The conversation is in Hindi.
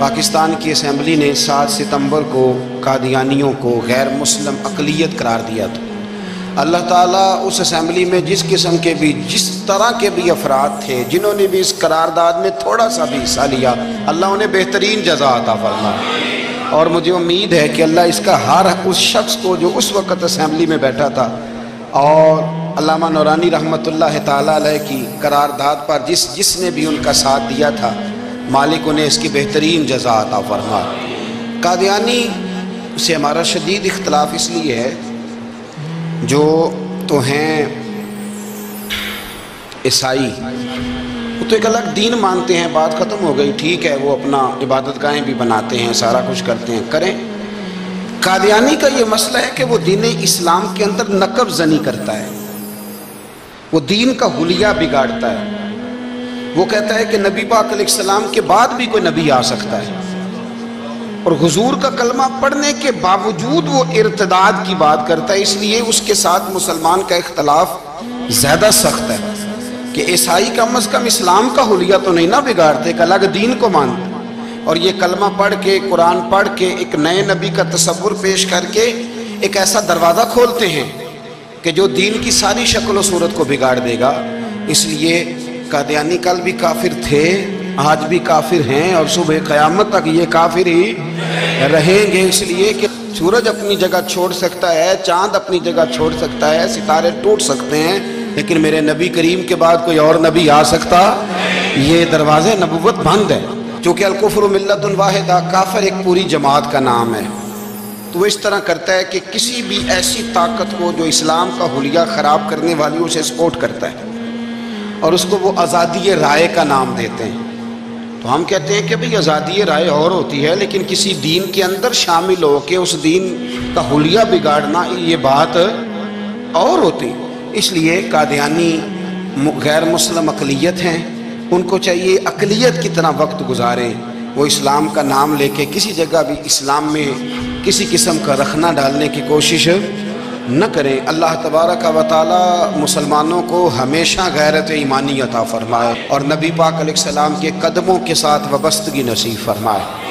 पाकिस्तान की असम्बली ने सात सितंबर को कादियानियों को गैर मुस्लिम अकलीत करार दिया था। अल्लाह ताला उस असम्बली में जिस किस्म के भी, जिस तरह के भी अफराद थे, जिन्होंने भी इस करारदाद में थोड़ा सा भी हिस्सा लिया, अल्लाह उन्हें बेहतरीन जजा आता फरमा। और मुझे उम्मीद है कि अल्लाह इसका हर उस शख्स को जो उस वक़्त असम्बली में बैठा था, और अल्लामा नौरानी रहमत ताला की करारदाद पर जिस, जिसने भी उनका साथ दिया था मालिक उन्हें इसकी बेहतरीन जजा आता फरमा। कादियानी से हमारा शदीद इख्तलाफ इसलिए है, जो तो हैं ईसाई। वो तो एक अलग दीन मानते हैं, बात ख़त्म हो गई, ठीक है, वो अपना इबादत गाहें भी बनाते हैं, सारा कुछ करते हैं, करें। कादियानी का ये मसला है कि वो दीन इस्लाम के अंदर नकब जनी करता है। वो दीन का हुलिया बिगाड़ता है। वो कहता है कि नबी पाक सलाम के बाद भी कोई नबी आ सकता है। और हुजूर का कलमा पढ़ने के बावजूद वो इर्तदाद की बात करता है, इसलिए उसके साथ मुसलमान का इख्तलाफ ज़्यादा सख्त है कि ईसाई कम अज़ कम इस्लाम का हुलिया तो नहीं ना बिगाड़ते, एक अलग दीन को मानते। और ये कलमा पढ़ के, कुरान पढ़ के, एक नए नबी का तस्वुर पेश करके एक ऐसा दरवाज़ा खोलते हैं कि जो दीन की सारी शक्ल सूरत को बिगाड़ देगा। इसलिए कादियानी कल भी काफिर थे, आज भी काफिर हैं और सुबह क़यामत तक ये काफिर ही रहेंगे। इसलिए कि सूरज अपनी जगह छोड़ सकता है, चाँद अपनी जगह छोड़ सकता है, सितारे टूट सकते हैं, लेकिन मेरे नबी करीम के बाद कोई और नबी आ सकता? ये दरवाजे नबूवत बंद है। चूँकि अलकुफर मिलतवाहिदा काफिर एक पूरी जमात का नाम है। तो वो इस तरह करता है कि किसी भी ऐसी ताकत को जो इस्लाम का हुलिया ख़राब करने वाली उसे सपोर्ट करता है। और उसको वो आज़ादी राय का नाम देते हैं। तो हम कहते हैं कि भाई, आज़ादी राय और होती है, लेकिन किसी दीन के अंदर शामिल हो के उस दीन का हुलिया बिगाड़ना, ये बात और होती। इसलिए कादियानी गैर मुस्लिम अकलीत हैं। उनको चाहिए अकलीत की तरह वक्त गुजारें। वो इस्लाम का नाम लेके किसी जगह भी इस्लाम में किसी किस्म का रखना डालने की कोशिश न करें। अल्लाह तबारक का ताली मुसलमानों को हमेशा गैरत ईमानी अता फ़रमाए और नबी पाकाम के कदमों के साथ वबस्तगी नसीब फरमाए।